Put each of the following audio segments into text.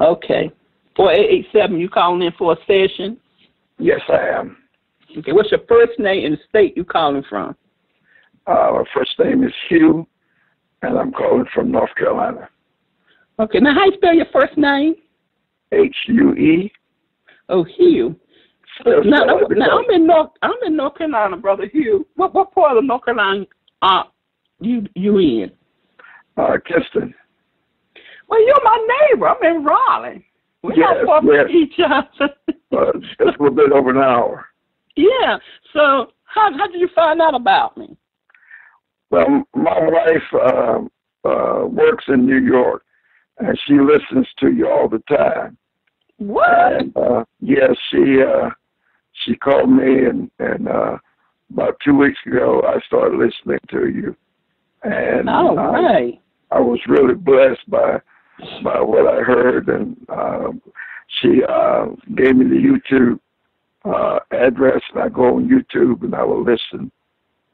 Okay. 4887, you calling in for a session? Yes, I am. Okay, what's your first name and the state you calling from? Uh, my first name is Hue, and I'm calling from North Carolina. Okay, now how you spell your first name? H U E. Oh, Hue. Now, now, now I'm in North I'm in North Carolina, brother Hue. What what part of North Carolina are you you in? Uh, Kinston. Well, you're my neighbor. I'm in Raleigh. We're Yes, not far from yes. each other. Uh, it's a little bit over an hour. yeah. So how how did you find out about me? Well, my wife uh, uh, works in New York, and she listens to you all the time. What? And uh, yes, she uh, she called me, and and uh, about two weeks ago, I started listening to you, and All right. I was really blessed by by what I heard, and um, she uh, gave me the YouTube uh, address, and I go on YouTube and I will listen.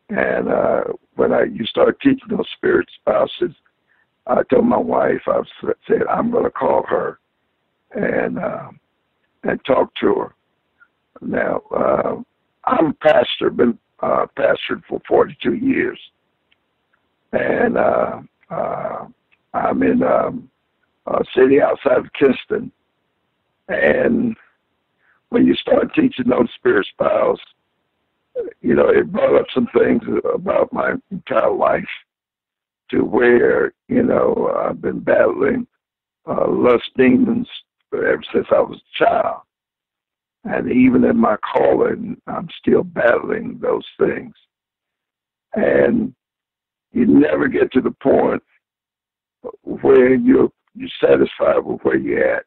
And uh, when I you start teaching those spirit spouses, I told my wife I said I'm going to call her and uh, and talk to her. Now uh, I'm a pastor, been uh, pastored for 42 years, and uh, uh, I'm in um, a city outside of Kinston. And when you start teaching those spirit spouse, you know, it brought up some things about my entire life to where, you know, I've been battling uh, lust demons ever since I was a child. And even in my calling, I'm still battling those things. And you never get to the point where you're you're satisfied with where you're at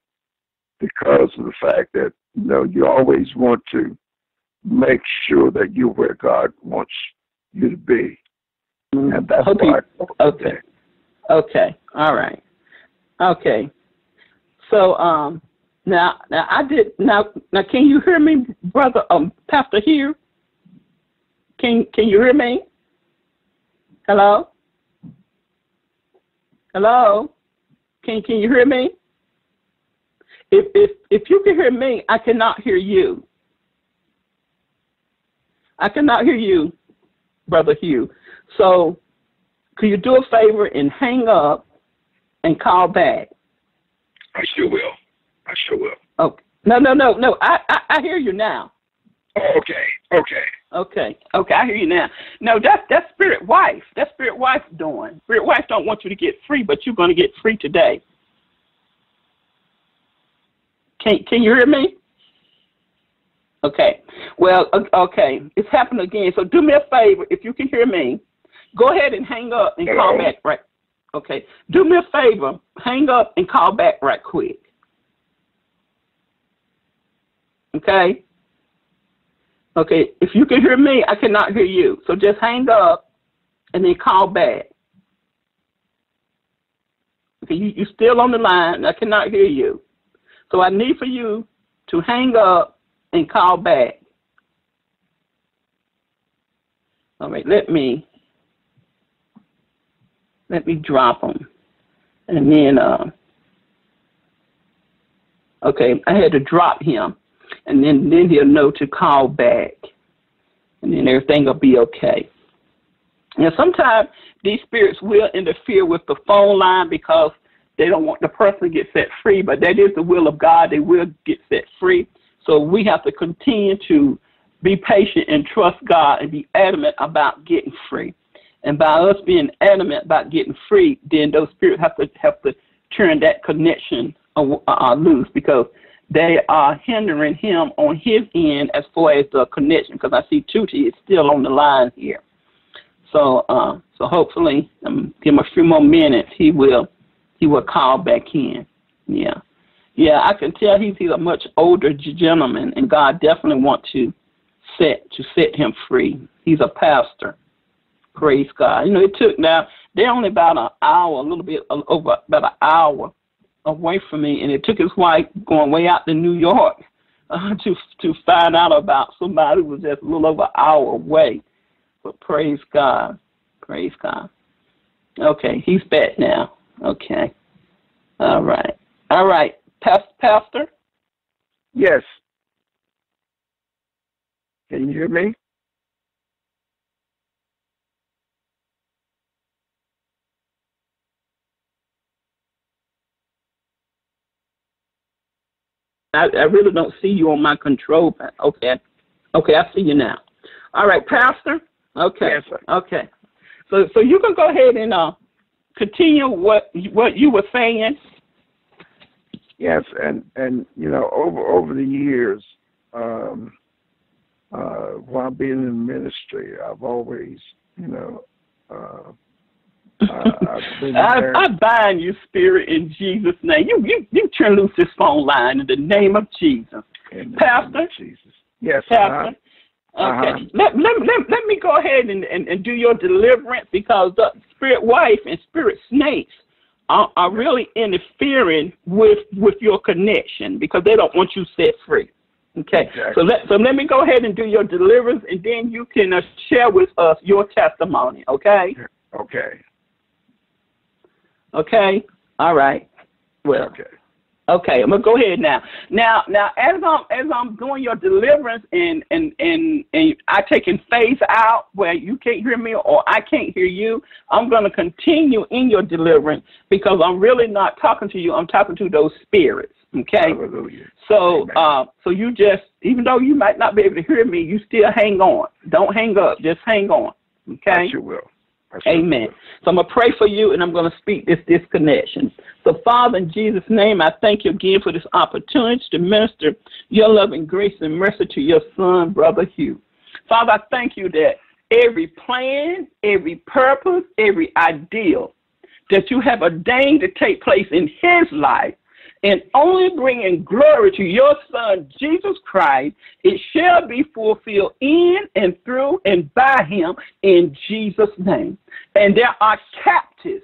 because of the fact that you know you always want to make sure that you're where God wants you to be, and that's Hope why. okay. Okay. All right. Okay. So um now now I did now now can you hear me, brother um Pastor here. Can can you hear me? Hello? Hello? Can can you hear me? If if if you can hear me, I cannot hear you. I cannot hear you, brother Hue. So could you do a favor and hang up and call back? I sure will. I sure will. Okay. No, no, no, no. I, I, I hear you now. Oh, okay. Okay. Okay. Okay, I hear you now. No, that's that's spirit wife. That's spirit wife doing. Spirit wife don't want you to get free, but you're gonna get free today. Can can you hear me? Okay. Well, okay. It's happened again. So do me a favor. If you can hear me, go ahead and hang up and call back right. Okay. Do me a favor. Hang up and call back right quick. Okay. Okay. If you can hear me, I cannot hear you. So just hang up and then call back. Okay. You you still on the line? I cannot hear you. So I need for you to hang up and call back. All right, let me let me drop them, and then uh, okay, I had to drop him, and then then he'll know to call back, and then everything will be okay. Now, sometimes these spirits will interfere with the phone line because they don't want the person to get set free, but that is the will of God. They will get set free. So we have to continue to be patient and trust God and be adamant about getting free. And by us being adamant about getting free, then those spirits have to have to turn that connection uh, loose because they are hindering him on his end as far as the connection. Because I see Tuti is still on the line here. So, uh, so hopefully, um, give him a few more minutes. He will, he will call back in. Yeah, yeah. I can tell he's he's a much older gentleman, and God definitely want to set to set him free. He's a pastor. Praise God. You know, it took now they're only about an hour, a little bit over about an hour away from me, and it took his wife going way out to New York uh, to to find out about somebody who was just a little over an hour away. But praise God. Praise God. Okay, he's back now. Okay. All right. All right. Pastor? Yes. Can you hear me? I, I really don't see you on my control. Okay. Okay, I see you now. All right, Pastor. Okay. Yes, sir. Okay. So so you can go ahead and uh continue what what you were saying. Yes, and and you know over over the years, um, uh, while being in ministry, I've always you know uh, I, I bind you, spirit, in Jesus' name. You you you turn loose this phone line in the name of Jesus, Pastor. Of Jesus. Yes, Pastor. uh-huh. Okay. Uh-huh. Let, let, let, let me go ahead and, and, and do your deliverance because the spirit wife and spirit snakes are, are really interfering with with your connection because they don't want you set free. Okay. Exactly. So let so let me go ahead and do your deliverance and then you can uh, share with us your testimony. Okay. Okay. Okay. All right. Well. Okay. Okay, I'm gonna go ahead now. Now, now, as I'm as I'm doing your deliverance and and and and I taking phase out where you can't hear me or I can't hear you, I'm gonna continue in your deliverance because I'm really not talking to you. I'm talking to those spirits. Okay. Hallelujah. So, uh, so you just even though you might not be able to hear me, you still hang on. Don't hang up. Just hang on. Okay. I sure will. Amen. So I'm going to pray for you and I'm going to speak this disconnection. So, Father, in Jesus' name, I thank you again for this opportunity to minister your love and grace and mercy to your son, Brother Hue. Father, I thank you that every plan, every purpose, every ideal that you have ordained to take place in his life and only bringing glory to your Son, Jesus Christ, it shall be fulfilled in and through and by him in Jesus' name. And there are captives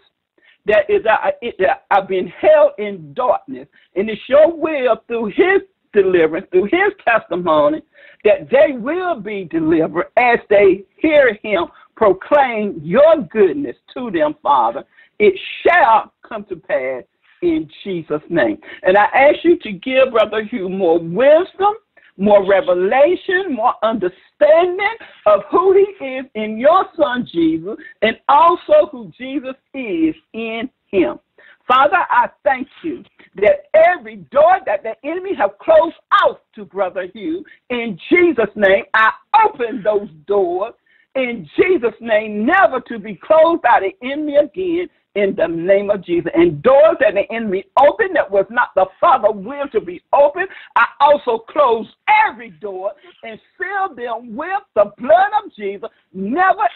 that is uh, that have been held in darkness, and it's your will through his deliverance, through his testimony, that they will be delivered as they hear him proclaim your goodness to them, Father. It shall come to pass in Jesus' name. And I ask you to give Brother Hue more wisdom, more revelation, more understanding of who he is in your son Jesus, and also who Jesus is in him. Father, I thank you that every door that the enemy have closed out to Brother Hue, in Jesus' name, I open those doors in Jesus' name, never to be closed by the enemy again in the name of Jesus. And doors that the enemy opened that was not the Father will to be opened, I also close every door and seal them with the blood of Jesus, never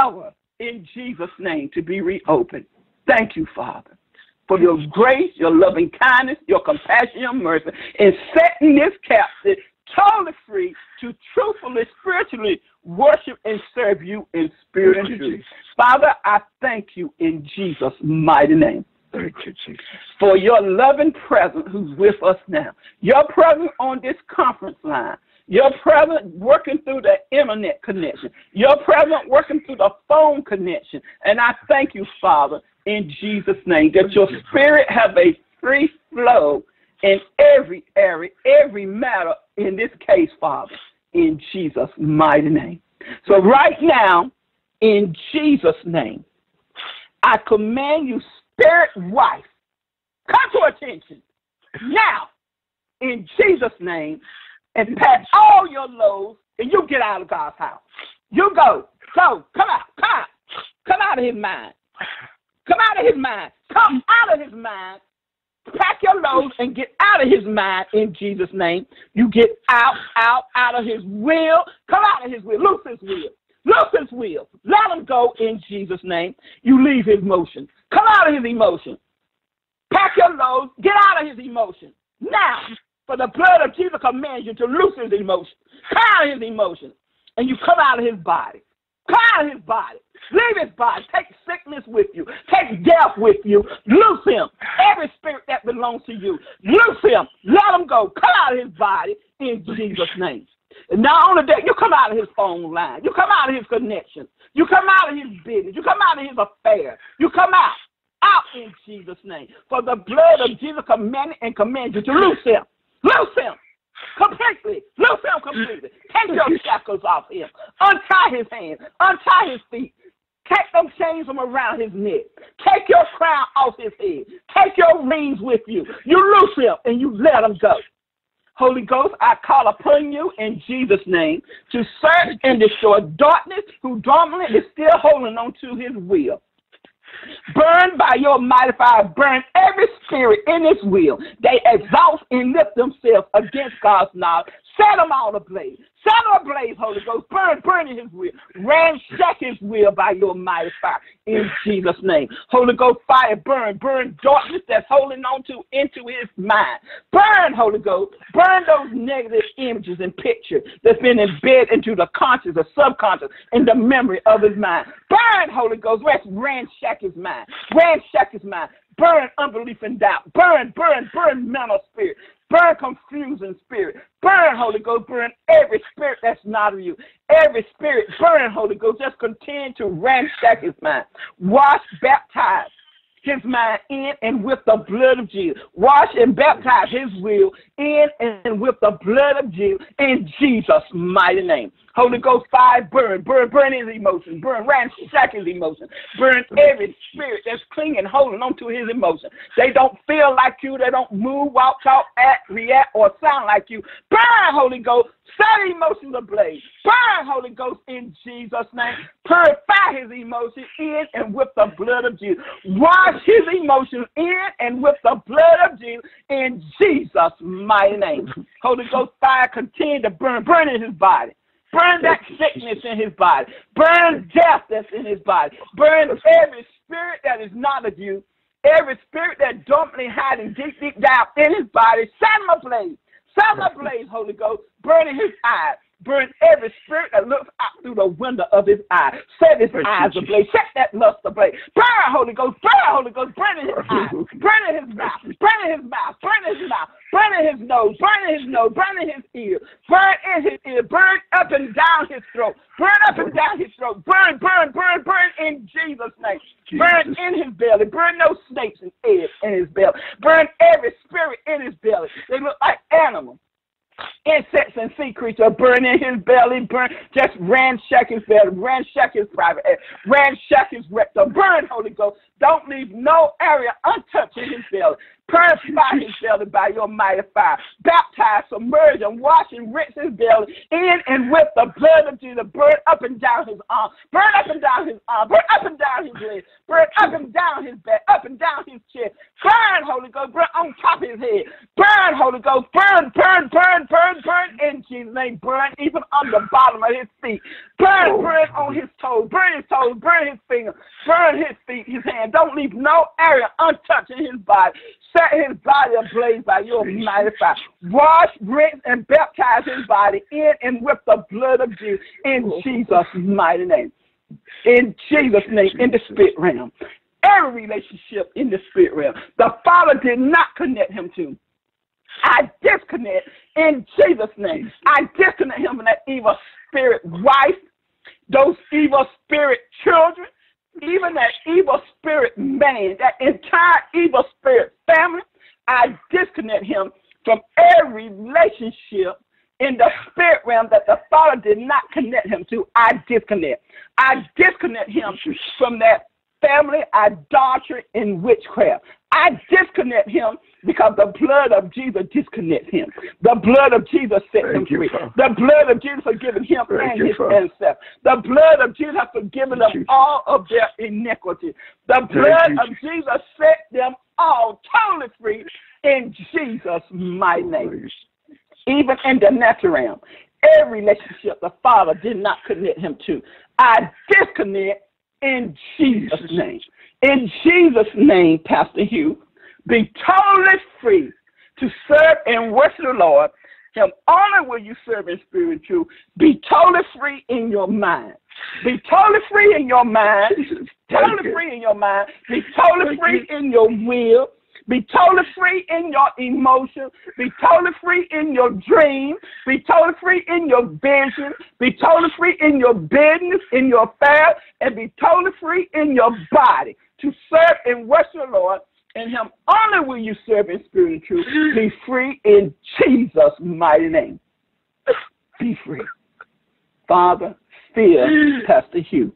ever in Jesus' name to be reopened. Thank you, Father. For your grace, your loving kindness, your compassion, your mercy, in setting this captive totally free to truthfully, spiritually worship and serve you in spirit and truth. Father, I thank you in Jesus' mighty name Thank you, Jesus. for your loving presence who's with us now. Your presence on this conference line. Your presence working through the internet connection. Your presence working through the phone connection. And I thank you, Father, in Jesus' name, that your spirit have a free flow in every area, every matter in this case, Father, in Jesus' mighty name. So right now, in Jesus' name, I command you, spirit wife, come to attention now in Jesus' name and pass all your loads and you get out of God's house. You go. Go. Come out. Come out. Come out of his mind. Come out of his mind. Come out of his mind. Pack your loads and get out of his mind in Jesus' name. You get out, out, out of his will. Come out of his will. Loose his will. Loose his will. Let him go in Jesus' name. You leave his motion. Come out of his emotion. Pack your loads. Get out of his emotion. Now, for the blood of Jesus commands you to loose his emotion. Come out of his emotion. And you come out of his body. Of his body. Leave his body. Take sickness with you. Take death with you. Loose him. Every spirit that belongs to you. Loose him. Let him go. Come out of his body in Jesus' name. And not only that, you come out of his phone line. You come out of his connection. You come out of his business. You come out of his affair. You come out. out in Jesus' name. For the blood of Jesus commanded and commands you to loose him. Loose him completely. Loose him completely. Take your shackles off him. Untie his hands. Untie his feet. Take them chains from around his neck. Take your crown off his head. Take your rings with you. You loose him and you let him go. Holy Ghost, I call upon you in Jesus' name to search and destroy darkness who dormantly is still holding on to his will. Burn by your mighty fire, burn every spirit in this will. They exhaust and lift themselves against God's knowledge. Set them all ablaze. Set them ablaze, Holy Ghost. Burn, burn in his will. Ransack his will by your mighty fire. In Jesus' name. Holy Ghost, fire, burn, burn darkness that's holding on to into his mind. Burn, Holy Ghost. Burn those negative images and pictures that's been embedded into the conscious or subconscious in the memory of his mind. Burn, Holy Ghost. Let's ransack his mind. Ransack his mind. Burn unbelief and doubt. Burn, burn, burn mental spirit. Burn confusing spirit. Burn, Holy Ghost. Burn every spirit that's not of you. Every spirit, burn, Holy Ghost. Just continue to ransack his mind. Wash, baptize his mind in and with the blood of Jesus. Wash and baptize his will in and with the blood of Jesus in Jesus' mighty name. Holy Ghost fire burn, burn, burn his emotions, burn, ransack his emotions, burn every spirit that's clinging, holding on to his emotions. They don't feel like you, they don't move, walk, talk, act, react, or sound like you. Burn, Holy Ghost, set emotions ablaze. Burn, Holy Ghost, in Jesus' name. Purify his emotions in and with the blood of Jesus. Wash his emotions in and with the blood of Jesus in Jesus' mighty name. Holy Ghost fire continue to burn, burn in his body. Burn that sickness in his body. Burn death that's in his body. Burn every spirit that is not of you. Every spirit that dormantly hiding deep, deep down in his body. Set him ablaze. Set him ablaze, Holy Ghost. Burn in his eyes. Burn every spirit that looks out through the window of his eye. Set his eyes ablaze. Set that lust ablaze. Burn, Holy Ghost. Burn, Holy Ghost. Burn in his eyes. Burn in his mouth. Burn in his mouth. Burn in his mouth. Burn in his nose. Burn in his nose. Burn in his ear. Burn in his ear. Burn up and down his throat. Burn up and down his throat. Burn, burn, burn, burn in Jesus' name. Burn in his belly. Burn those snakes and eggs in his belly. Burn every spirit in his belly. They look like animals insects and sea creatures burn in his belly, burn, just ransack his belly, ransack his private ransack his rectum, burn, Holy Ghost. Don't leave no area untouched in his belly. Purify his belly by your mighty fire. Baptize, submerge, and wash and rinse his belly in and with the blood of Jesus. Burn up and down his arm. Burn up and down his arm. Burn up and down his leg. Burn up and down his back. Up and down his chest. Burn, Holy Ghost. Burn on top of his head. Burn, Holy Ghost. Burn, burn, burn, burn, burn in Jesus' name. Burn even on the bottom of his feet. Burn, burn on his toes. Burn his toes. Burn his fingers. Burn his feet, his hand. Don't leave no area untouched in his body. Set his body ablaze by your mighty fire. Wash, rinse, and baptize his body in and with the blood of Jesus in Jesus' mighty name. In Jesus' name, in the spirit realm. Every relationship in the spirit realm, the Father did not connect him to. I disconnect in Jesus' name. I disconnect him from that evil spirit wife, those evil spirit children, even that evil spirit man, that entire evil spirit family, I disconnect him from every relationship in the spirit realm that the Father did not connect him to. I disconnect. I disconnect him from that family idolatry and witchcraft. I disconnect him because the blood of Jesus disconnects him. The blood of Jesus set Thank him you, free. The blood of Jesus has forgiven him Thank and you, his ancestors. The blood of Jesus has forgiven them Jesus. all of their iniquity. The blood you, of Jesus set them all totally free in Jesus' mighty name even in the natural realm. Every relationship the Father did not connect him to. I disconnect in Jesus' name. In Jesus' name, Pastor Hue, be totally free to serve and worship the Lord. Him only will you serve in spirit and truth. Be totally free in your mind. Be totally free in your mind. Totally free in your mind. Be totally free in your will. Be totally free in your emotions. Be totally free in your dreams. Be totally free in your vision. Be totally free in your business, in your affairs, and be totally free in your body. to serve and worship the Lord, and Him only will you serve in spirit and truth. Be free in Jesus' mighty name. Be free. Father, fill Pastor Hue.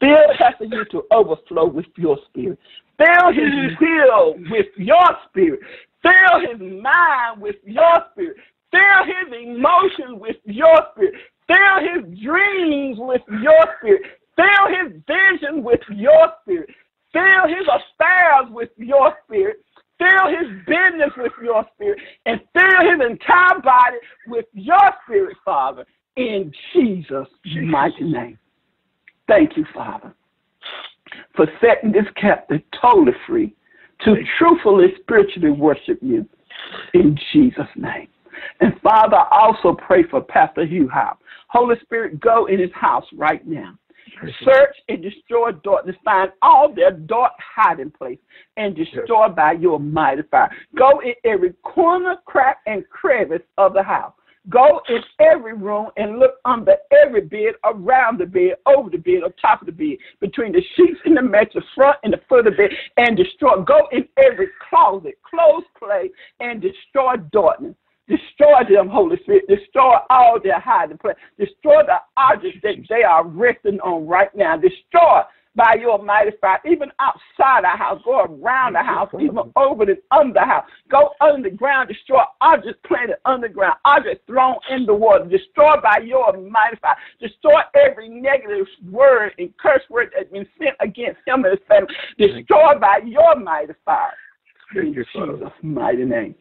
Fill Pastor Hue to overflow with your spirit. Fill his mm-hmm. will with your spirit. Fill his mind with your spirit. Fill his emotions with your spirit. Fill his dreams with your spirit. Fill his vision with your spirit. Fill his affairs with your spirit. Fill his business with your spirit. And fill his entire body with your spirit, Father, in Jesus' mighty name. Thank you, Father, for setting this captive totally free to truthfully, spiritually worship you in Jesus' name. And Father, I also pray for Pastor Hue Howe. Holy Spirit, go in his house right now. Search and destroy darkness. Find all their dark hiding place and destroy by your mighty fire. Go in every corner, crack, and crevice of the house. Go in every room and look under every bed, around the bed, over the bed, on top of the bed, between the sheets and the mattress, front and the foot of the bed, and destroy. Go in every closet, close place, and destroy darkness. Destroy them, Holy Spirit. Destroy all their hiding place. Destroy the objects that they are resting on right now. Destroy by your mighty fire, even outside the house, go around the house, even over and under the house. Go underground, destroy objects planted underground, objects thrown in the water, destroy by your mighty fire. Destroy every negative word and curse word that's been sent against him and his family. Destroy by your mighty fire. In Jesus' mighty name.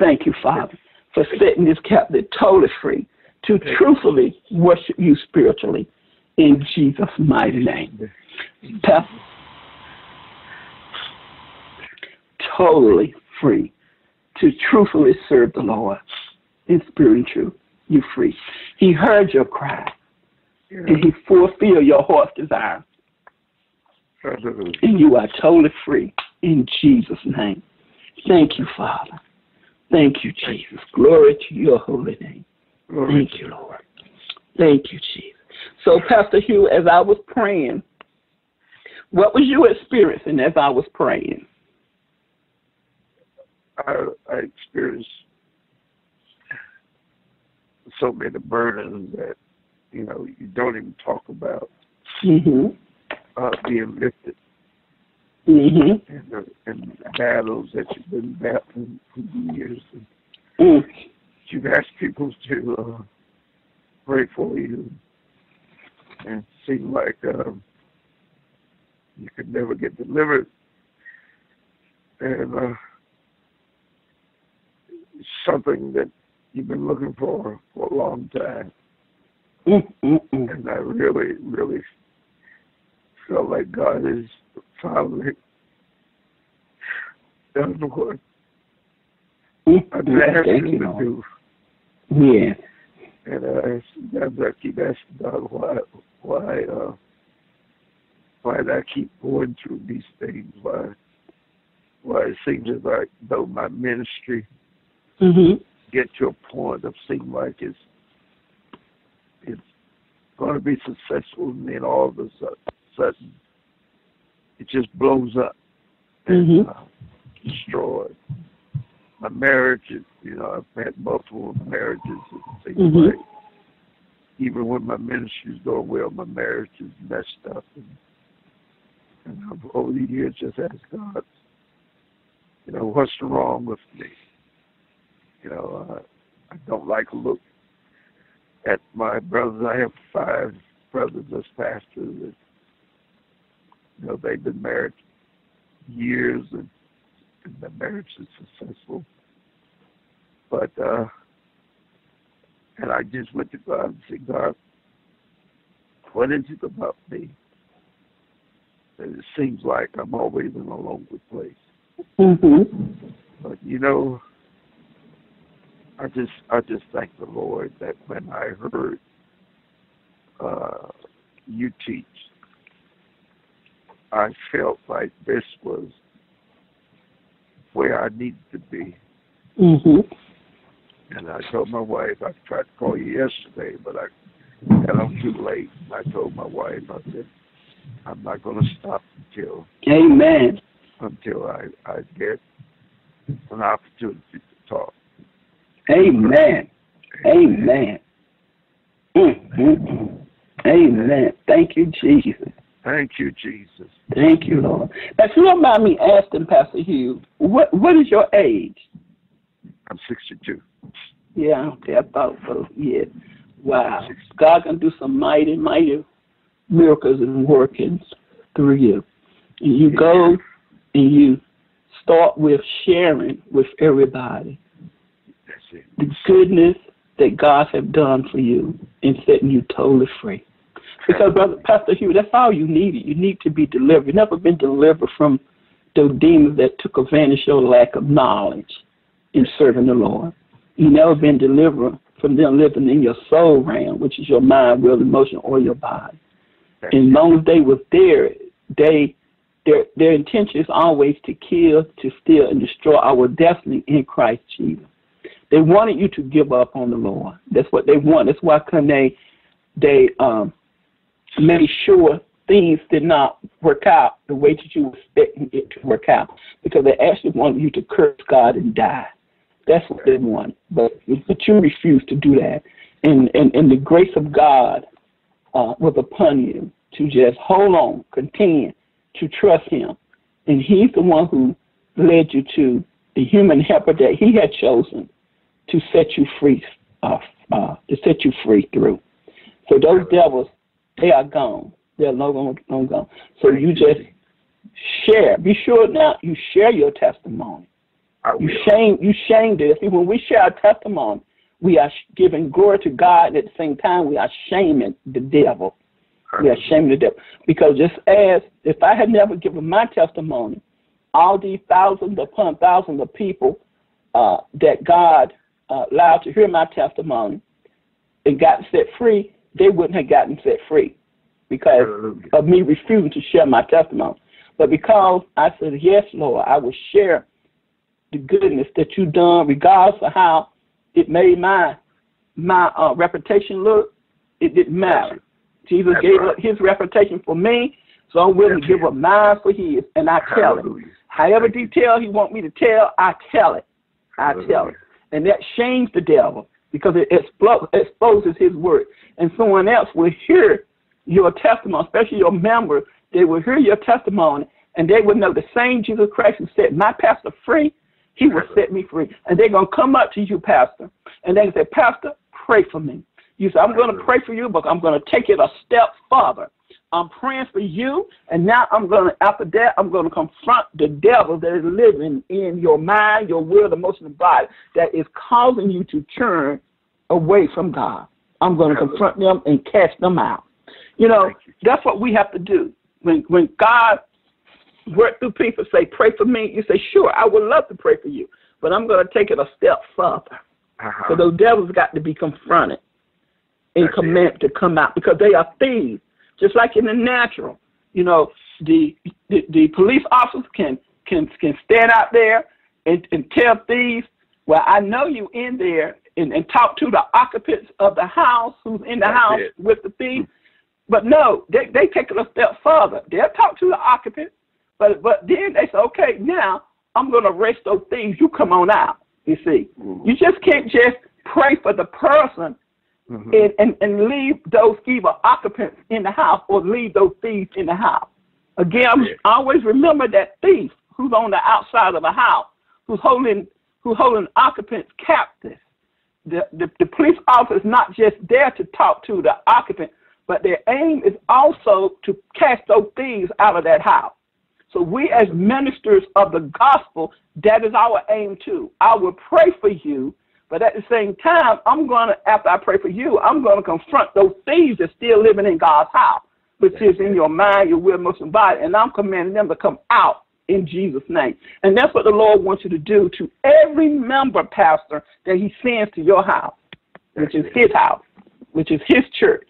Thank you, Father, for setting this captive totally free to truthfully worship you spiritually in Jesus' mighty name. Totally free to truthfully serve the Lord in spirit and truth. You free. He heard your cry yeah. and he fulfilled your heart's desire. And you are totally free in Jesus' name. Thank you, Father. Thank you, Jesus. Glory to your holy name. Thank you, Lord. Thank you, Jesus. So, Pastor Hue, as I was praying, what was you experiencing as I was praying? I, I experienced so many burdens that you know you don't even talk about mm-hmm. uh, being lifted, mm-hmm. and, the, and the battles that you've been battling for years. And mm. You've asked people to uh, pray for you, and it seemed like. Um, you could never get delivered. And uh, something that you've been looking for for a long time. And I really, really felt like God is finally done what I've been asking Him to do. Yeah. And uh, sometimes I keep asking God why, why, uh, why do I keep going through these things? Why why it seems as like though my ministry mm-hmm. get to a point of seeing like it's it's going to be successful, and then all of a sudden it just blows up and mm-hmm. uh, destroyed. My marriage, is, you know, I've had multiple marriages. It seems mm-hmm. like even when my ministry's going well, my marriage is messed up. And, and I've over the years just asked God, you know, what's wrong with me? You know, uh, I don't like to look at my brothers. I have five brothers as pastors. And, you know, they've been married years and, and the marriage is successful. But, uh, and I just went to God and said, God, what is it about me that it seems like I'm always in a lonely place. Mm-hmm. But you know, I just I just thank the Lord that when I heard uh, you teach, I felt like this was where I needed to be. Mm-hmm. And I told my wife, I tried to call you yesterday, but I got on too late. I told my wife, I said, I'm not going to stop until Amen. until I I get an opportunity to talk. Amen. Amen. Mm, mm, mm. Amen. Thank you, Jesus. Thank you, Jesus. Thank you, Lord. Now, if you don't mind me asking, Pastor Hue, what what is your age? I'm 62. Yeah, I thought so. Yeah. Wow. God can do some mighty, mighty miracles and workings through you. And you go and you start with sharing with everybody the goodness that God has done for you and setting you totally free. Because, Brother Pastor Hue, that's all you needed. You need to be delivered. You've never been delivered from those demons that took advantage of your lack of knowledge in serving the Lord. You never been delivered from them living in your soul realm, which is your mind, will, emotion, or your body. That's And as long as they was there, they their their intention is always to kill, to steal, and destroy our destiny in Christ Jesus. They wanted you to give up on the Lord. That's what they want. That's why they they um made sure things did not work out the way that you were expecting it to work out. Because they actually wanted you to curse God and die. That's what they want. But but you refuse to do that. And and, and the grace of God uh, was upon you to just hold on, continue to trust Him. And He's the one who led you to the human helper that He had chosen to set you free, uh, uh, to set you free through. So those devils, they are gone. They're no longer gone. So you just share. Be sure now you share your testimony. You will. shame you shame this. See, when we share our testimony, we are giving glory to God, and at the same time, we are shaming the devil. We are shaming the devil because just as if I had never given my testimony, all these thousands upon thousands of people uh, that God uh, allowed to hear my testimony and got set free, they wouldn't have gotten set free because Hallelujah. of me refusing to share my testimony. But because I said, Yes, Lord, I will share the goodness that you've done, regardless of how it made my my uh, reputation look, it didn't matter. Jesus That's gave right. up his reputation for me, so I'm willing to That's give up mine for his, and I tell it. Hallelujah. However detailed he want me to tell, I tell it. I tell it. And that shames the devil because it explo- exposes his word. And someone else will hear your testimony, especially your members, they will hear your testimony and they will know the same Jesus Christ who set my pastor free, he will set me free. And they're going to come up to you, Pastor, and they say, Pastor, pray for me. You say, I'm going to pray for you, but I'm going to take it a step further. I'm praying for you, and now I'm going to, after that, I'm going to confront the devil that is living in your mind, your will, emotion, and body that is causing you to turn away from God. I'm going to confront them and cast them out. You know, that's what we have to do. When when God work through people, say, pray for me, you say, sure, I would love to pray for you, but I'm going to take it a step further. Uh-huh. So those devils got to be confronted and That's it. to come out because they are thieves, just like in the natural. You know, the the, the police officers can can can stand out there and, and tell thieves, well, I know you in there, and, and talk to the occupants of the house who's in the That's house it. with the thief. But no, they they take it a step further. They'll talk to the occupants, but but then they say, okay, now I'm going to arrest those thieves. You come on out. You see, Mhm. you just can't just pray for the person Mhm. and, and, and leave those evil occupants in the house or leave those thieves in the house. Again, Yeah. always remember that thief who's on the outside of the house, who's holding who's holding occupants captive. The, the, the police officer is not just there to talk to the occupant, but their aim is also to cast those thieves out of that house. So we as ministers of the gospel, that is our aim too. I will pray for you, but at the same time, I'm going to, after I pray for you, I'm going to confront those thieves that's still living in God's house, which is in your mind, your will, emotion, body, and I'm commanding them to come out in Jesus' name. And that's what the Lord wants you to do to every member, pastor, that he sends to your house, which is his house, which is his church.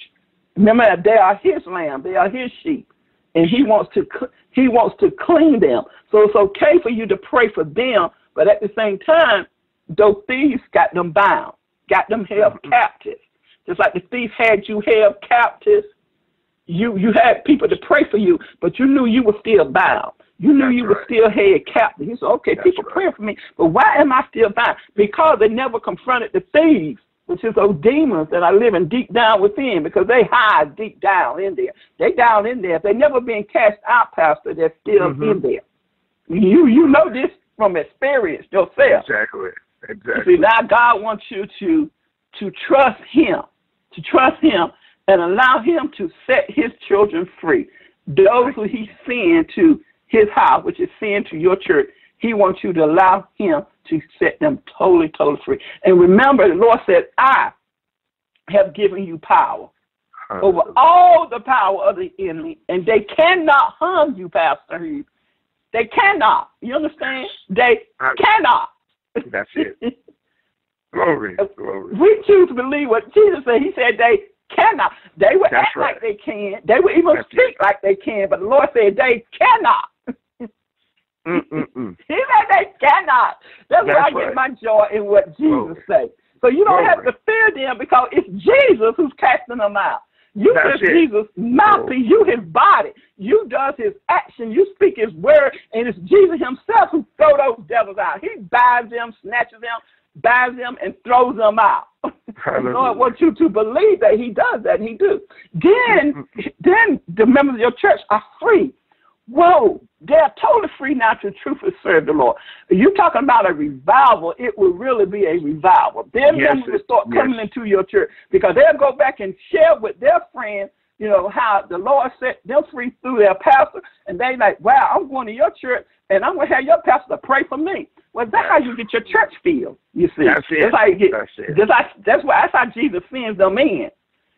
Remember that they are his lamb, they are his sheep, and he wants to he wants to clean them. So it's okay for you to pray for them, but at the same time, those thieves got them bound, got them held mm-hmm. captive. Just like the thief had you held captive, you you had people to pray for you, but you knew you were still bound. You knew That's you were still held captive. You said, okay, That's people right. praying for me, but why am I still bound? Because they never confronted the thieves, which is those demons that are living deep down within, because they hide deep down in there. They down in there. If they never been cast out, Pastor, they're still Mhm. in there. You you know this from experience yourself. Exactly. Exactly. See, now God wants you to to trust Him, to trust Him, and allow Him to set His children free. Those who He sent to His house, which is sent to your church, He wants you to allow Him to set them totally, totally free. And remember, the Lord said, "I have given you power over all the power of the enemy, and they cannot harm you, Pastor Hughes. They cannot. You understand? They I- cannot." That's it. Glory. Uh, glory. We choose to believe what Jesus said. He said they cannot. They would That's act right. like they can. They would even That's speak like they can, but the Lord said they cannot. Mm-mm-mm. He said they cannot. That's, why I That's get my joy in what Jesus Glory. said. So you don't have to fear them because it's Jesus who's casting them out. You That's just it. Jesus' mouthpiece. You his body. You does his action. You speak his word, and it's Jesus himself who throw those devils out. He binds them, snatches them, binds them, and throws them out. Lord wants you to believe that He does that, and He do. Then, then the members of your church are free. Whoa, they're totally free now to truthfully serve the Lord. You talking about a revival? It will really be a revival. Then Yes, members will start yes. coming into your church because they'll go back and share with their friends. You know how the Lord set them free through their pastor, and they like, wow, I'm going to your church, and I'm gonna have your pastor pray for me. Well, that's how you get your church filled. You see, That's it. That's how you get. That's it. That's, how, that's why that's how Jesus sends them in.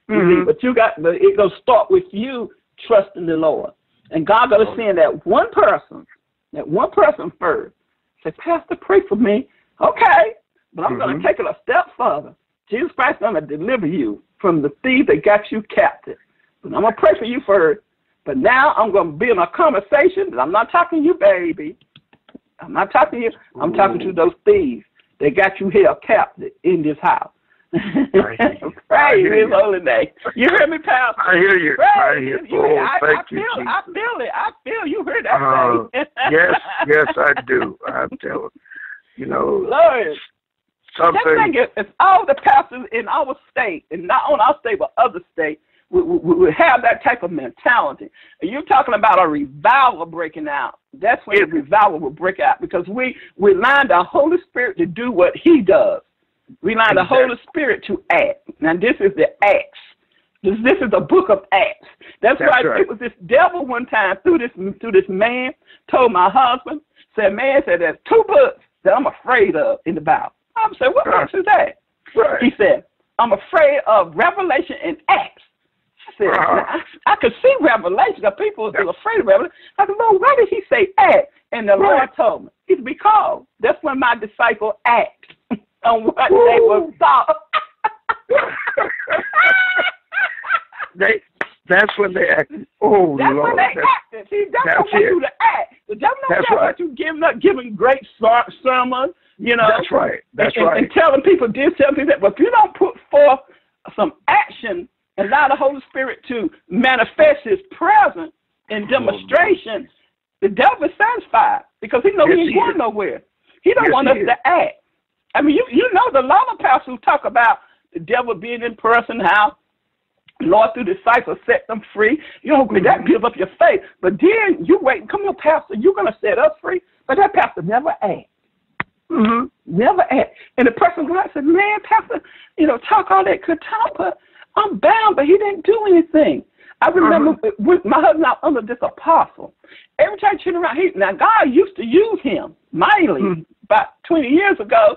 You see, Mhm. But you got, but it gonna start with you trusting the Lord, and God gonna Oh. send that one person, that one person first. Say, Pastor, pray for me. Okay, but I'm Mhm. gonna take it a step further. Jesus Christ gonna deliver you from the thief that got you captive. But I'm gonna pray for you first. But now I'm gonna be in a conversation. I'm not talking to you, baby. I'm not talking to you. I'm talking to those thieves that got you held captive in this house. I hear you. I Praise hear His you. holy name. You hear me, Pastor? I hear you. Praise I hear you. you- Oh, I, thank I you, feel, Jesus. I feel it. I feel you heard that Uh, yes, yes, I do. I tell you know Lord. That something. thing is, is all the pastors in our state, and not on our state, but other states, we, we, we have that type of mentality. And you're talking about a revival breaking out. That's when the revival will break out because we we line the Holy Spirit to do what He does. We line the Holy Spirit to act. Now this is the Acts. This, this is the book of Acts. That's, That's why right. it was this devil one time through this through this man told my husband said man said there's two books that I'm afraid of in the Bible. I'm said what Right. books is that? Right. He said, I'm afraid of Revelation and Acts. I said, Uh-huh. I, I could see Revelation. The people are afraid of Revelation. I said, Lord, why did he say act? And the Lord told me, it's because that's when my disciple act on what they Ooh. were taught. they. That's when they act. Oh That's Lord. when they that's- acted. See, that's, that's what want you to act. The devil don't That's right. what you giving up, giving great ser- sermons, you know. That's right. That's and, right. And telling people this, telling people that. But if you don't put forth some action and allow the Holy Spirit to manifest His presence in demonstration, the devil is satisfied because he knows Yes, he ain't going nowhere. He don't Yes, want us is. to act. I mean, you you know the lot of pastors who talk about the devil being in person, how Lord through the disciples set them free. You know, that builds up your faith. But then you wait, come here, Pastor, you're gonna set us free. But that pastor never asked. hmm Never asked. And the person and said, Man, Pastor, you know, talk all that good talk, but I'm bound, but he didn't do anything. I remember with my husband out under this apostle. Every time he turned around, he now God used to use him mightily Mhm. about twenty years ago.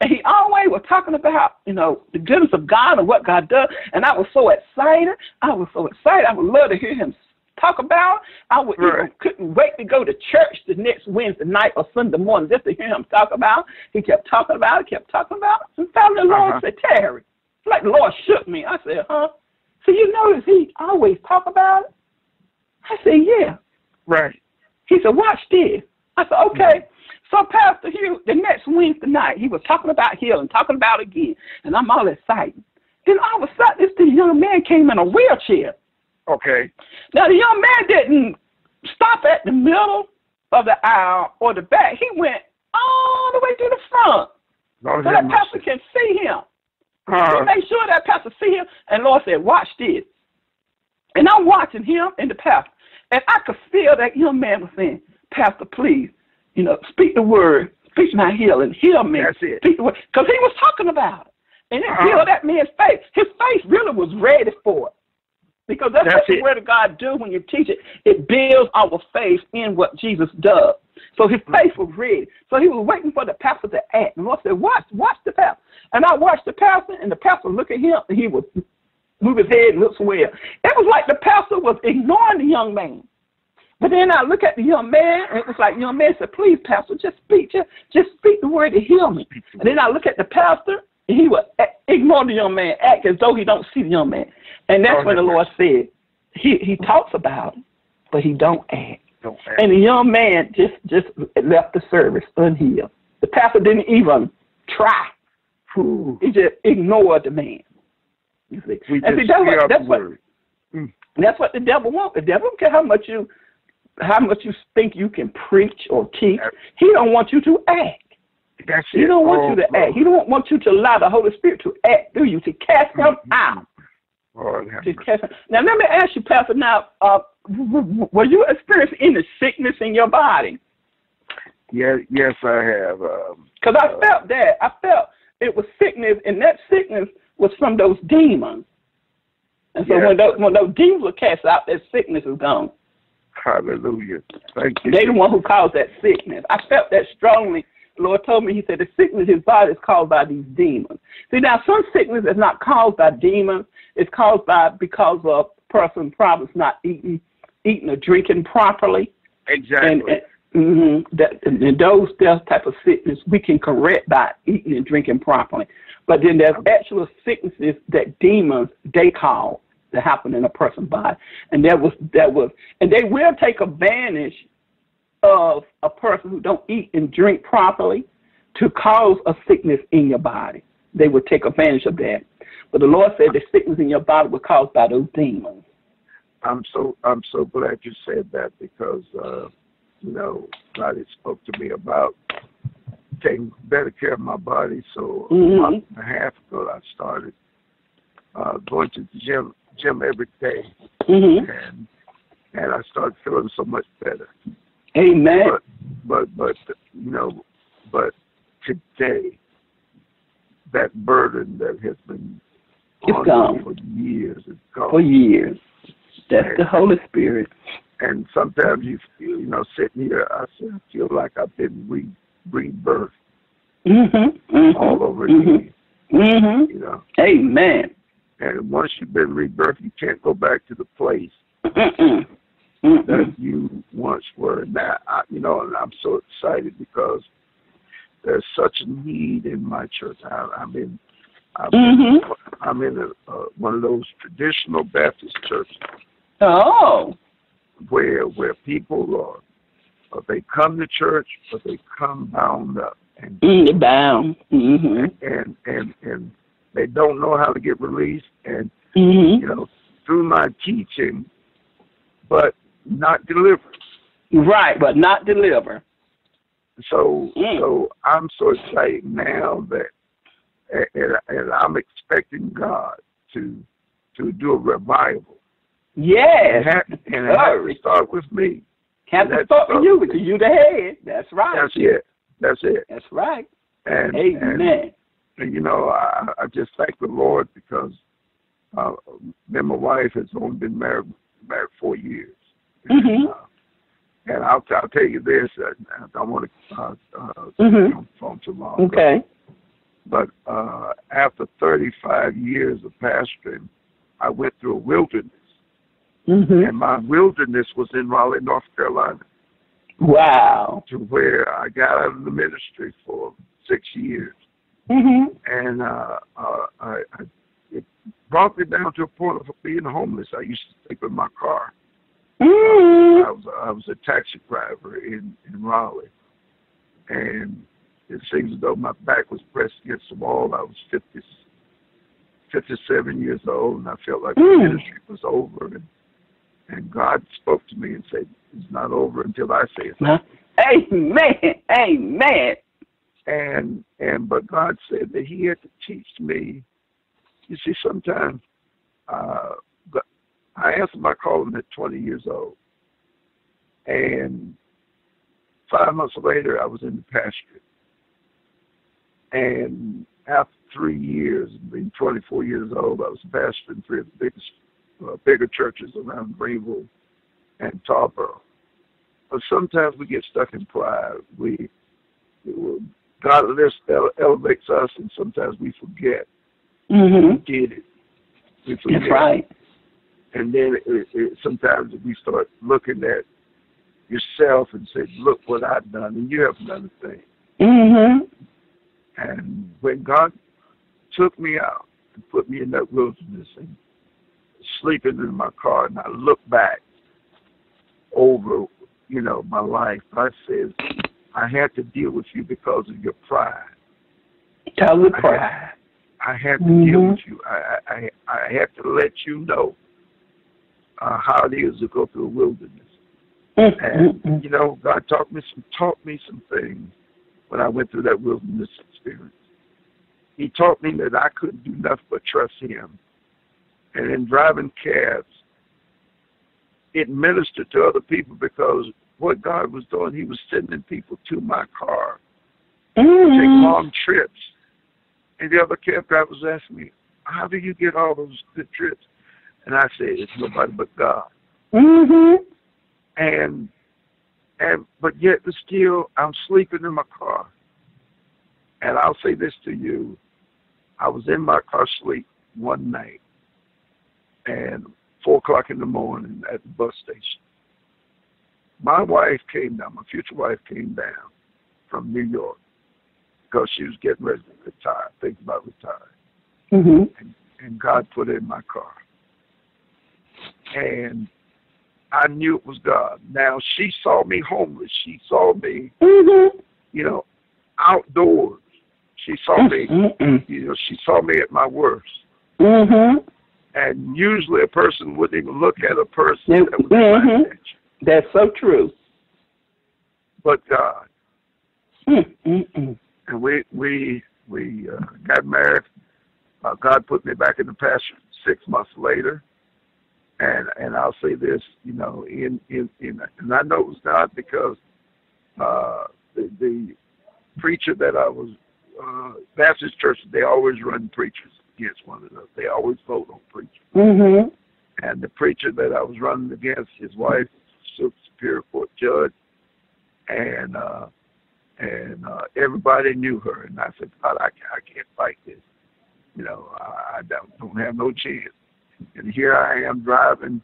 And he always was talking about, you know, the goodness of God and what God does. And I was so excited. I was so excited. I would love to hear him talk about. I would Right. couldn't wait to go to church the next Wednesday night or Sunday morning just to hear him talk about. He kept talking about it, kept talking about it. And finally the Lord Uh-huh. said, Terry. It's like the Lord shook me. I said, huh? So you notice he always talk about it? I said, yeah. Right. He said, watch this. I said, okay. So Pastor Hue, the next Wednesday night, he was talking about healing, talking about again, and I'm all excited. Then all of a sudden, this young man came in a wheelchair. Okay. Now the young man didn't stop at the middle of the aisle or the back. He went all the way to the front. Lord so that pastor can see him. Uh, He made sure that pastor see him. And Lord said, watch this. And I'm watching him and the pastor. And I could feel that young man was saying, Pastor, please, you know, speak the word, speak my healing, heal me. That's it. Speak the word. Because he was talking about it. And it Uh-huh. healed that man's face. His face really was ready for it. Because that's, That's what the word of God do when you teach it. It builds our faith in what Jesus does. So his face was ready. So he was waiting for the pastor to act. And Lord said, Watch, watch the pastor. And I watched the pastor, and the pastor look at him, and he would move his head and look somewhere. It was like the pastor was ignoring the young man. But then I look at the young man, and it was like young man said, Please, Pastor, just speak, just, just speak the word to heal me. And then I look at the pastor, and he would ignore the young man, act as though he don't see the young man. And that's Oh, when the Lord said, He he talks about it, but he don't act. don't And the young man just just left the service unhealed. The pastor didn't even try. Ooh, He just ignored the man. You see, we and see that's what, the that's what word. Mm. that's what the devil wants. The devil don't care how much you how much you think you can preach or teach. He don't want you to act. That's it. He don't want Oh, you to Lord. act. He don't want you to allow the Holy Spirit to act through you, to cast him out. Lord To cast him. Now let me ask you, Pastor. Now, uh, were you experiencing any sickness in your body? Yeah, yes, I have. Um, Because I felt that. I felt it was sickness, and that sickness was from those demons. And so Yes. when those when those demons were cast out, that sickness is gone. Hallelujah. Thank you. They the one who caused that sickness. I felt that strongly. The Lord told me, He said, the sickness in his body is caused by these demons. See, now some sickness is not caused by demons. It's caused by because of a person probably not eating, eating or drinking properly. Exactly. And, and hmm that and those that type of sickness we can correct by eating and drinking properly. But then there's actual sicknesses that demons they cause that happen in a person's body, and that was that was, and they will take advantage of a person who don't eat and drink properly to cause a sickness in your body. They will take advantage of that. But the Lord said the sickness in your body was caused by those demons. I'm so I'm so glad you said that because uh, you know God had spoke to me about taking better care of my body. So a Mhm. month and a half ago, I started uh, going to the gym gym every day, hmm and and I started feeling so much better. Amen. But but but you know, but today that burden that has been It's on gone. me for years is gone. For years. That's the Holy Spirit. and sometimes you feel, you know, sitting here, I feel, like I've been re rebirthed Mm-hmm. mm-hmm all over mm-hmm. again, Mm-hmm. you know. Amen. And once you've been rebirthed, you can't go back to the place that you once were. And that, I, you know, and I'm so excited because there's such a need in my church. I, I'm in, I'm, Mhm. I'm in a, uh, one of those traditional Baptist churches Oh. where where people are, uh, they come to church, but they come bound up and Mm, bound. Mm-hmm. and and and they don't know how to get released and Mm-hmm. you know through my teaching but not deliver. Right, but not deliver. so Mm. so i'm so excited now that and, and, i'm expecting god to to do a revival Yes. and, it has to start with me Have to That's start with you because you the head. That's right. that's it that's it That's right. and Amen. and, and you know i i just thank the lord because uh me and my wife has only been married married four years Mhm. Uh, and I'll, I'll tell you this, uh, I don't want to uh, uh, Mhm. on phone too long. Okay. But, but uh, after 35 years of pastoring, I went through a wilderness. Mm-hmm. And my wilderness was in Raleigh, North Carolina, Wow. to where I got out of the ministry for six years. Mm-hmm. And uh, uh, I, I, it brought me down to a point of being homeless. I used to sleep in my car. Mm-hmm. I was I was a taxi driver in in Raleigh, and it seems as though my back was pressed against the wall. I was 50, 57 years old, and I felt like Mm. the ministry was over. And And God spoke to me and said, It's not over until I say it. Huh? Amen. Amen. And and but God said that He had to teach me. You see, sometimes uh, I answered my calling at 20 years old, and five months later, I was in the pasture. And after three years, being 24 years old, I was pastor in three of the biggest, uh, bigger churches around Greenville and Tarboro. But sometimes we get stuck in pride. We, we God elevates us, and sometimes we forget mm-hmm. we did it. We forget. That's right. And then it, it, sometimes we start looking at yourself and say, "Look what I've done," and you haven't done a thing. Mm-hmm. And when God took me out and put me in that wilderness and sleeping in my car, and I look back over, you know, my life, I says, I had to deal with you because of your pride. Tell the pride. I had, to mm-hmm. deal with you. I, I I had to let you know uh, how it is to go through a wilderness. Mm-hmm. And you know, God taught me some taught me some things when I went through that wilderness experience. He taught me that I couldn't do nothing but trust Him. And in driving cabs, it ministered to other people because what God was doing, He was sending people to my car mm-hmm. to take long trips. And the other cab driver was asking me, How do you get all those good trips? And I said, It's nobody but God. Mm-hmm. And and but yet still I'm sleeping in my car. And I'll say this to you. I was in my car sleep one night and four o'clock in the morning at the bus station. My wife came down, my future wife came down from New York because she was getting ready to retire, thinking about retiring. Mm-hmm. And, and God put it in my car. And I knew it was God. Now she saw me homeless. She saw me, mm-hmm. you know, outdoors. She saw me, mm-hmm. you know, she saw me at my worst. Mm-hmm. And usually a person wouldn't even look at a person that was mm-hmm. That's so true. But God. Mm-hmm. And we we we uh, got married. Uh, God put me back in the pasture six months later and and I'll say this, you know, in in, in and I know it was God because uh, the, the preacher that I was uh, Baptist church, they always run preachers against one another. They always vote on preachers. Mm-hmm. And the preacher that I was running against, his wife, Superior Court judge, and uh, and uh, everybody knew her. And I said, God, I, I can't fight this. You know, I, I don't, don't have no chance. And here I am driving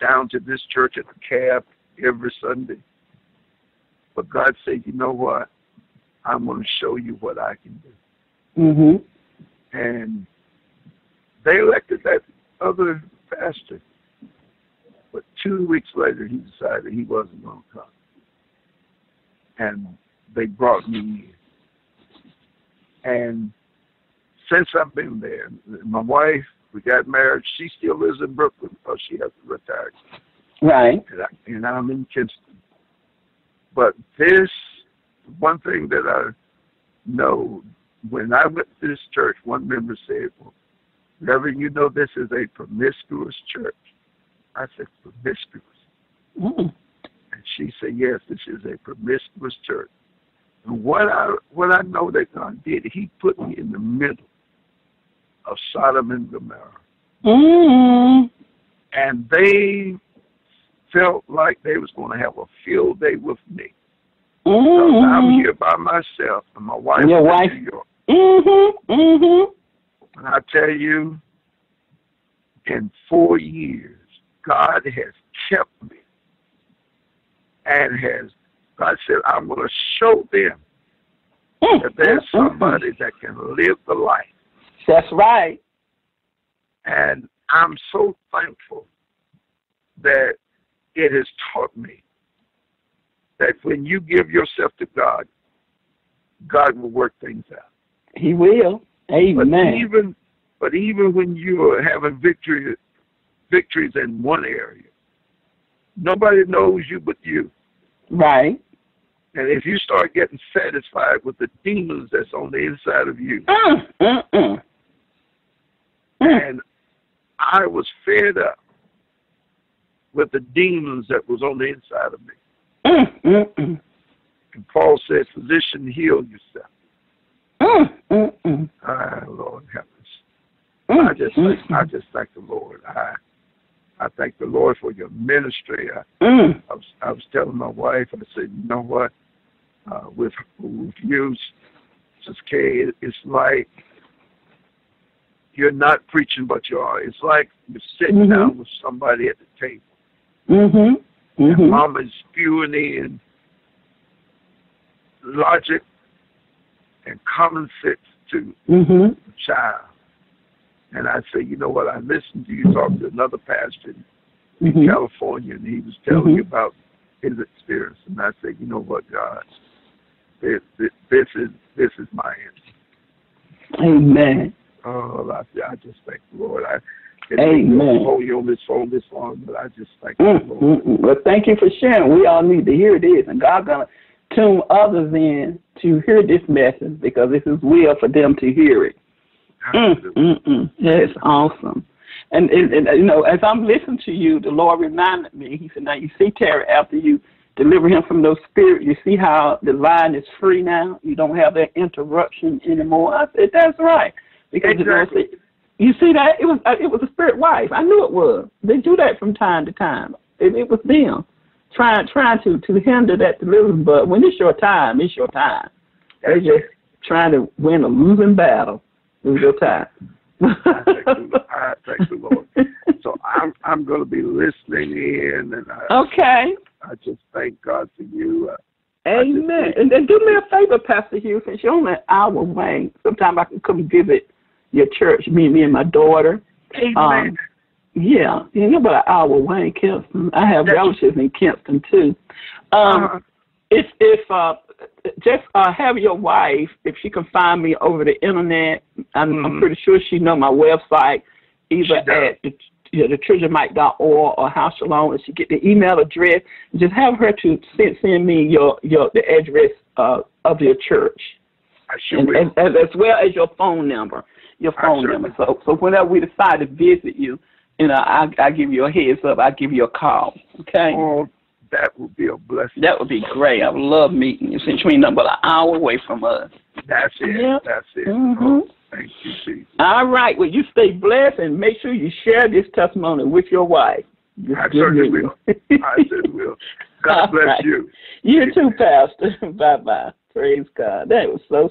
down to this church in a cab every Sunday. But God said, you know what? I'm going to show you what I can do. Mm-hmm. And they elected that other pastor. Two weeks later, he decided he wasn't going to come. And they brought me in. And since I've been there, my wife we got married. She still lives in Brooklyn because she has retired. Right. And, I, and I'm in Kinston. But this, one thing that I know, when I went to this church, one member said, well, Reverend, you know this is a promiscuous church. I said, promiscuous. Mm. And she said, yes, this is a promiscuous church. And what I what I know that God did, He put me in the middle of Sodom and Gomorrah. Mm-hmm. And they felt like they was going to have a field day with me. Mm-hmm. I'm here by myself, and my wife Your is wife. in New York. Mm-hmm. Mm-hmm. And I tell you, in four years, God has kept me and has, God said, I'm going to show them Mm-hmm. that there's mm, mm, mm. somebody that can live the life That's right. And I'm so thankful that it has taught me that when you give yourself to God, God will work things out. He will. Amen. But even but even when you are having victory victories in one area, Nobody knows you but you. Right. And if you start getting satisfied with the demons that's on the inside of you, Mm, mm, mm. And I was fed up with the demons that was on the inside of me. mm, mm, mm. And Paul said, Physician, heal yourself. Mm, mm, mm. Ah, Lord help us. Mm, I just thank, I just thank the Lord. I I thank the Lord for your ministry. I, mm. I was I was telling my wife, I said, you know what? Uh, with with you, Sister it, it's like you're not preaching, but you are. It's like you're sitting Mhm. down with somebody at the table. Mhm. And Mhm. Mama is spewing in logic and common sense to Mhm. the child. And I say, you know what? I listened to you talk to another pastor in Mhm. California, and he was telling Mhm. me about his experience. And I said, you know what, God, this, this, this is this is my answer. Amen. Oh, I, I just thank the Lord. I Amen. hold you on this phone this long, but I just thank Mm, the Lord. mm. Well, thank you for sharing. We all need to hear this, and God's gonna tune others in to hear this message because it's His will for them to hear it. Mm, mm, mm. That's awesome. And, and, and you know, as I'm listening to you, the Lord reminded me. He said, "Now you see, Terry, after you deliver him from those spirits, you see how the line is free now. You don't have that interruption anymore." I said, "That's right." Because Exactly. said, you see that it was uh, it was a spirit wife. I knew it was. They do that from time to time. It, it was them trying trying to to hinder that deliverance. But when it's your time, it's your time. They're just trying to win a losing battle. It's your time. I thank the, I thank the Lord. So I'm I'm going to be listening in, and I, okay. I just thank God for you. Amen. And then do me a favor, Pastor Hue, since you're only an hour away. Sometime I can come visit your church, me, me and my daughter. Amen. Um, Yeah, yeah, you're about an hour away in Kinston. I have That's- relatives in Kinston too. Um, Uh, if if uh, just uh, have your wife, if she can find me over the internet, I'm, I'm Mhm. pretty sure she know my website, either at the, you know, the childrensmite.org or House Shalom, and she get the email address. Just have her to send send me your your the address uh, of your church, I sure and, will. and, and as well as your phone number, your phone sure number. So so whenever we decide to visit you, you know, I I give you a heads up. I give you a call. Okay. oh, that would be a blessing. That would be great. I would love meeting you since you ain't nothing but an hour away from us. That's it. Yeah. That's it. Mhm. Oh, thank you, Jesus. All right. Well, you stay blessed and make sure you share this testimony with your wife. Just I certainly me- will. I certainly will. God All bless right. you. You too, Pastor. bye bye. Praise God. That was so